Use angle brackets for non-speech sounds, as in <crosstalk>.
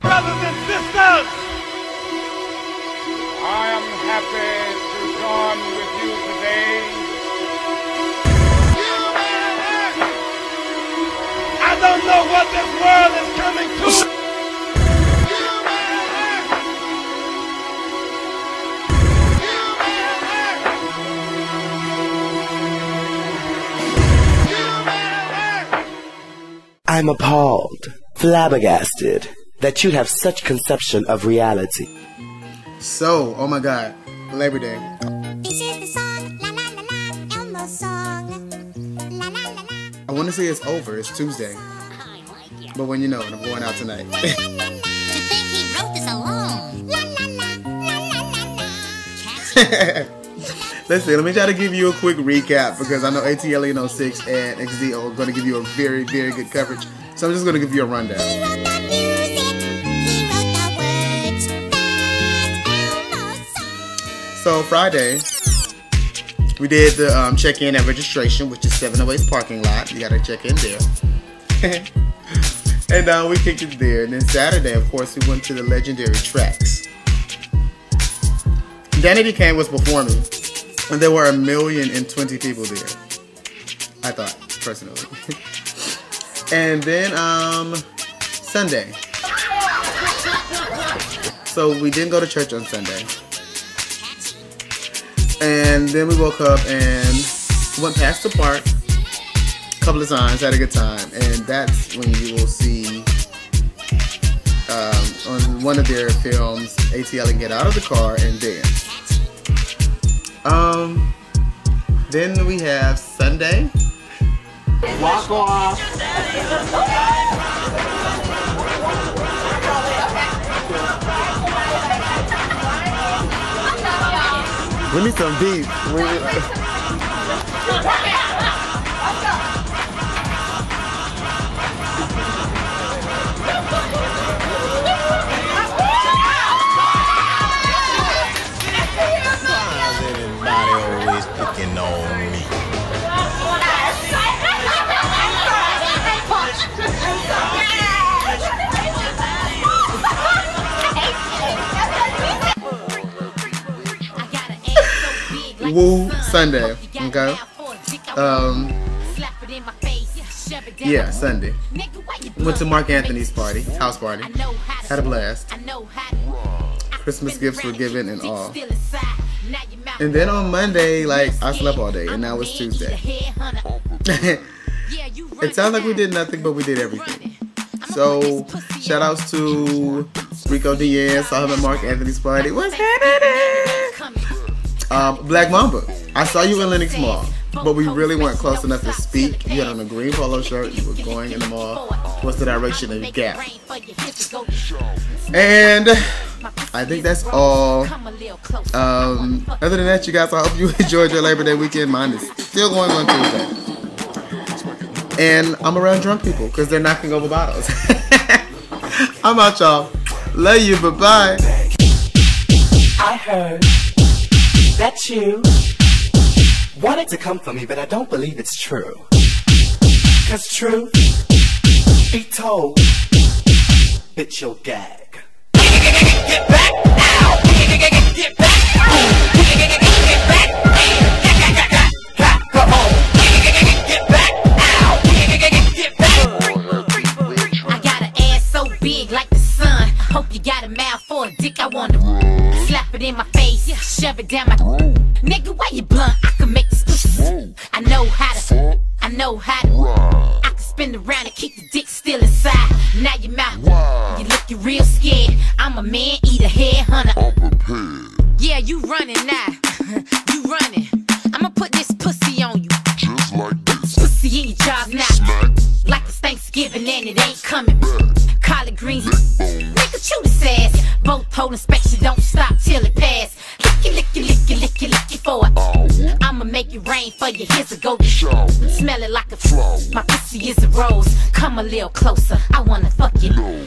Brothers and sisters, I am happy to join with you today. I don't know what this world is coming to. I'm appalled, flabbergasted, that you'd have such conception of reality. So, oh my God, Labor Day. This is the song, la la la la, Elmo song. La la la la. I want to say it's over. It's Tuesday. But when you know it, I'm going out tonight. To think he wrote this alone. La la la, la la la la. Catchy. <laughs> Listen, let me try to give you a quick recap because I know Atlien06 and XD are going to give you a very, very good coverage. So I'm just going to give you a rundown. So Friday, we did the um, check-in and registration, which is 708's parking lot. You got to check in there. <laughs> and uh, we kicked it there. And then Saturday, of course, we went to the legendary tracks. Danity Kane was performing, and there were a million and twenty people there. I thought, personally. <laughs> and then um, Sunday. So we didn't go to church on Sunday. And then we woke up and went past the park a couple of times, had a good time. And that's when you will see um, on one of their films, ATL and get out of the car and dance. Um, then we have Sunday. Walk off. We need some beef. We Everybody Woo Sunday, okay? Um, yeah, Sunday. Went to Mark Anthony's party, house party. Had a blast. Christmas gifts were given and all. And then on Monday, like, I slept all day, and now it's Tuesday. <laughs> it sounds like we did nothing, but we did everything. So, shout outs to Rico Diaz, saw him at Mark Anthony's party. What's happening? Um, Black Mamba, I saw you in Lenox Mall, but we really weren't close enough to speak. You had on a green polo shirt, you were going in the mall. What's the direction of the gap? And I think that's all. Um, other than that, you guys, I hope you <laughs> enjoyed your Labor Day weekend. Mine is still going on Tuesday. And I'm around drunk people because they're knocking over bottles. <laughs> I'm out, y'all. Love you. Bye bye. I heard you wanted to come for me, but I don't believe it's true. Cause truth be told, bitch, you'll gag. Get back now! Get back! Get back! Dick. I wanna slap it in my face, shove it down my. throat. Nigga, why you blunt? I can make this pussy. I know how to. I know how to. I can spin around and keep the dick still inside. Now your mouth, you looking real scared. I'm a man eater, head hunter. Yeah, you running now. <laughs> you running. I'ma put this pussy on you. Just like this. Pussy in your jaws now. Smack. Like it's Thanksgiving and it ain't coming. Collard greens, Both pole inspection don't stop till it pass. Licky, licky, licky, licky, licky for it. I'ma make it rain for you. Here's a golden Shower. Smell it like a Flower. My pussy is a rose. Come a little closer. I wanna fuck you. No.